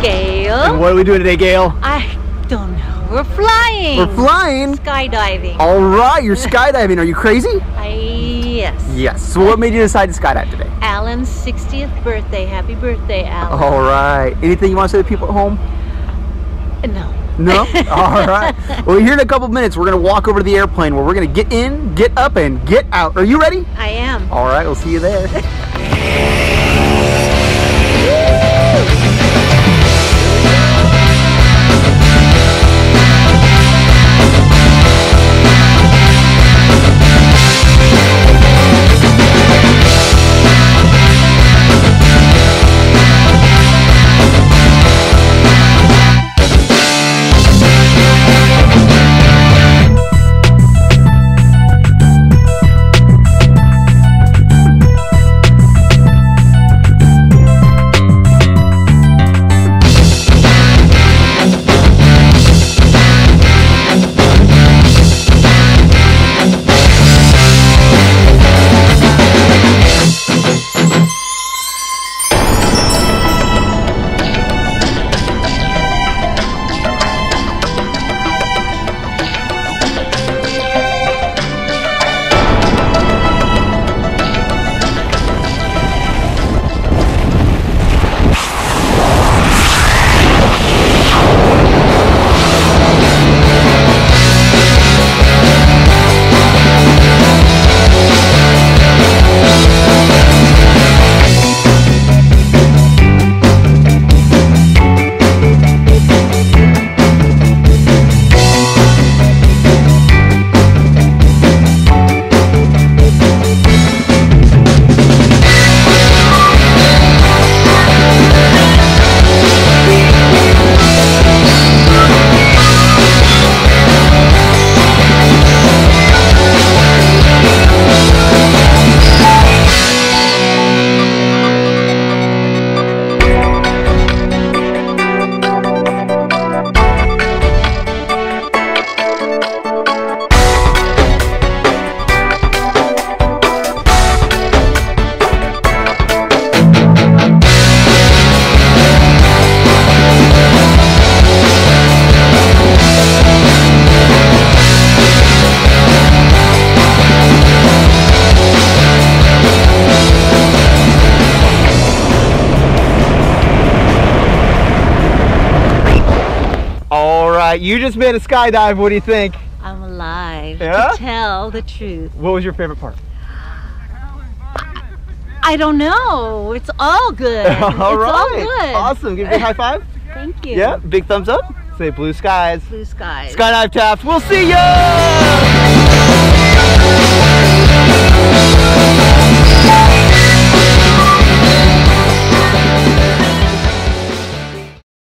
What are we doing today, Gael? I don't know. We're flying. We're flying. Skydiving. All right, you're skydiving. Are you crazy? I, yes. Yes. So what made you decide to skydive today? Alan's 60th birthday. Happy birthday, Alan. All right. Anything you want to say to people at home? No. No? All right. Well, here in a couple minutes, we're going to walk over to the airplane where we're going to get in, get up, and get out. Are you ready? I am. All right, we'll see you there. All right, you just made a skydive. What do you think? I'm alive Yeah? to tell the truth. What was your favorite part? I don't know. It's all good. all it's all right. good. Awesome. Give me a high five. Thank you. Yeah, big thumbs up. Say blue skies. Blue skies. Skydive Taft. We'll see ya!